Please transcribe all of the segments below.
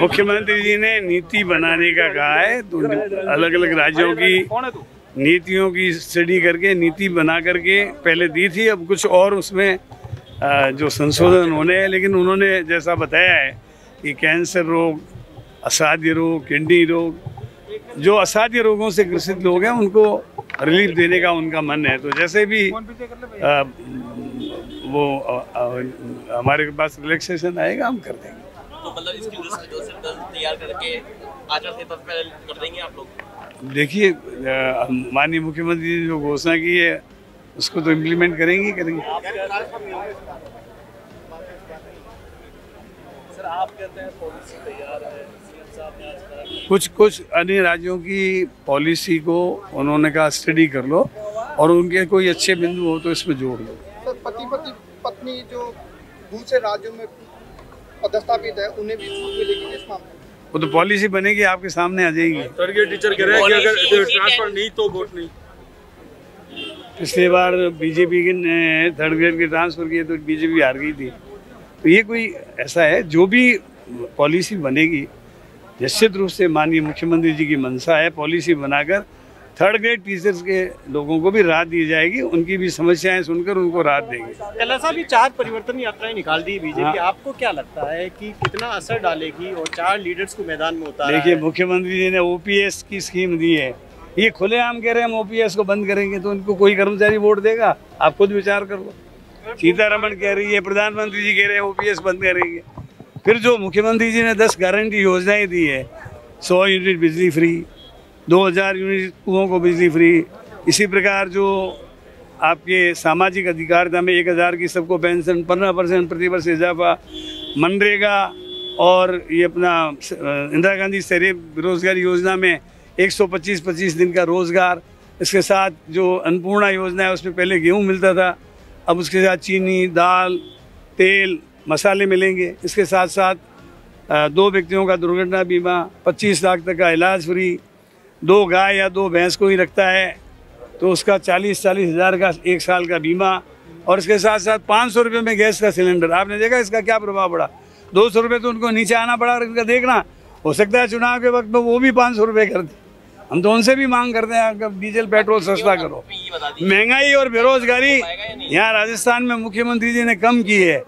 मुख्यमंत्री जी ने नीति बनाने का कहा है तो अलग अलग राज्यों की नीतियों की स्टडी करके नीति बना करके पहले दी थी अब कुछ और उसमें जो संशोधन होने हैं लेकिन उन्होंने जैसा बताया है कि कैंसर रोग असाध्य रोग किडनी रोग जो असाध्य रोगों से ग्रसित लोग हैं उनको रिलीफ देने का उनका मन है। तो जैसे भी आ, वो हमारे पास रिलैक्सेशन आएगा हम कर देंगे। तो मतलब इसकी तैयार करके आचार संहिता कर देंगे आप लोग? देखिए माननीय मुख्यमंत्री ने जो घोषणा की है उसको तो इम्प्लीमेंट करेंगे करेंगे। सर आप कहते हैं पॉलिसी तैयार है कुछ कुछ अन्य राज्यों की पॉलिसी को उन्होंने कहा स्टडी कर लो और उनके कोई अच्छे बिंदु हो तो इसमें जोड़ लो। पति पति पत्नी जो दूसरे राज्यों में पदस्थापित है उन्हें भी छूट मिलेगी इस मामले में। वो तो पॉलिसी बनेगी आपके सामने आ जाएगी। सर ये टीचर कह रहे हैं कि अगर ट्रांसफ़र नहीं तो वोट नहीं। पिछली बार बीजेपी ने थर्ड ग्रेड के ट्रांसफ़र किए तो बीजेपी हार गई थी। तो ये कोई ऐसा है जो भी पॉलिसी बनेगी निश्चित रूप से माननीय मुख्यमंत्री जी की मंशा है पॉलिसी बनाकर थर्ड ग्रेड टीचर्स के लोगों को भी राहत दी जाएगी उनकी भी समस्याएँ सुनकर उनको राहत देंगे। कल भी चार परिवर्तन यात्राएँ निकाल दी बीजेपी हाँ। आपको क्या लगता है कि कितना असर डालेगी और चार लीडर्स को मैदान में उतारा देखिए मुख्यमंत्री जी ने ओपीएस की स्कीम दी है। ये खुलेआम कह रहे हैं हम ओपीएस को बंद करेंगे तो उनको कोई कर्मचारी वोट देगा? आप खुद विचार कर। लो सीतारमण कह रही है प्रधानमंत्री जी कह रहे हैं ओपीएस बंद करेंगे। फिर जो मुख्यमंत्री जी ने दस गारंटी योजनाएँ दी है सौ यूनिट बिजली फ्री 2000 यूनिट कुओं को बिजली फ्री। इसी प्रकार जो आपके सामाजिक अधिकारिता में एक हज़ार की सबको पेंशन, पंद्रह परसेंट प्रति वर्ष इजाफा मनरेगा और ये अपना इंदिरा गांधी शहरी बेरोजगारी योजना में 125 25 दिन का रोज़गार। इसके साथ जो अन्नपूर्णा योजना है, उसमें पहले गेहूँ मिलता था। अब उसके साथ चीनी, दाल, तेल, मसाले मिलेंगे। इसके साथ साथ दो व्यक्तियों का दुर्घटना बीमा 25 लाख तक का इलाज फ्री। दो गाय या दो भैंस को ही रखता है तो उसका चालीस चालीस हज़ार का एक साल का बीमा और इसके साथ साथ पाँच सौ रुपये में गैस का सिलेंडर। आपने देखा इसका क्या प्रभाव पड़ा? दो सौ रुपये तो उनको नीचे आना पड़ा और इनका देखना, हो सकता है चुनाव के वक्त में वो भी पाँच सौ रुपये कर दे। हम तो उनसे भी मांग करते हैं डीजल, पेट्रोल सस्ता करो। महँगाई और बेरोजगारी यहाँ राजस्थान में मुख्यमंत्री जी ने कम की है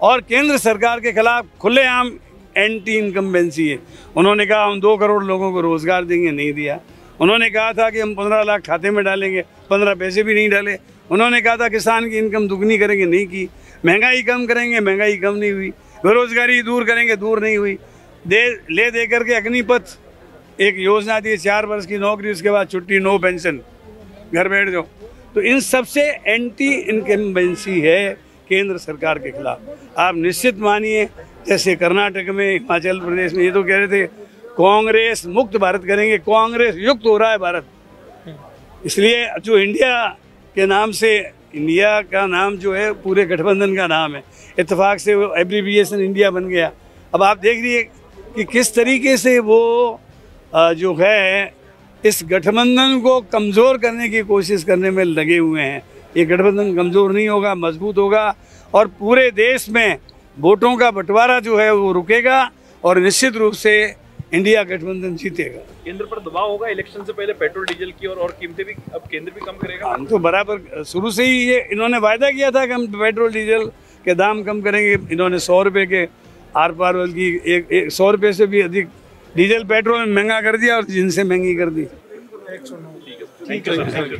और केंद्र सरकार के खिलाफ खुलेआम एंटी इनकम्बेंसी है। उन्होंने कहा, हम दो करोड़ लोगों को रोज़गार देंगे, नहीं दिया। उन्होंने कहा था कि हम पंद्रह लाख खाते में डालेंगे, पंद्रह पैसे भी नहीं डाले। उन्होंने कहा था, किसान की इनकम दुगनी करेंगे, नहीं की। महँगाई कम करेंगे, महँगाई कम नहीं हुई। बेरोजगारी दूर करेंगे, दूर नहीं हुई। दे, ले दे करके अग्निपथ, एक योजना दी चार वर्ष की नौकरी, उसके बाद छुट्टी, नो पेंशन। घर बैठ जाओ। तो इन सबसे एंटी इनकम्बेंसी है केंद्र सरकार के खिलाफ। आप निश्चित मानिए जैसे कर्नाटक में, हिमाचल प्रदेश में, ये तो कह रहे थे, कांग्रेस मुक्त भारत करेंगे, कांग्रेस युक्त हो रहा है भारत। इसलिए जो इंडिया के नाम से, इंडिया का नाम जो है, पूरे गठबंधन का नाम है। इतफाक से वो एब्रीविएशन इंडिया बन गया। अब आप देख रही कि किस तरीके से वो जो है, इस गठबंधन को कमज़ोर करने की कोशिश करने में लगे हुए हैं। ये गठबंधन कमज़ोर नहीं होगा, मज़बूत होगा और पूरे देश में वोटों का बंटवारा जो है वो रुकेगा और निश्चित रूप से इंडिया गठबंधन जीतेगा। केंद्र पर दबाव होगा इलेक्शन से पहले पेट्रोल डीजल की और और कीमतें भी अब केंद्र भी कम करेगा। हम तो बराबर शुरू से ही ये इन्होंने वायदा किया था कि हम पेट्रोल डीजल के दाम कम करेंगे। इन्होंने सौ रुपये के आर पार की एक, एक सौ रुपये से भी अधिक डीजल पेट्रोल महँगा कर दिया और जिनसे महँगी कर दी। ठीक है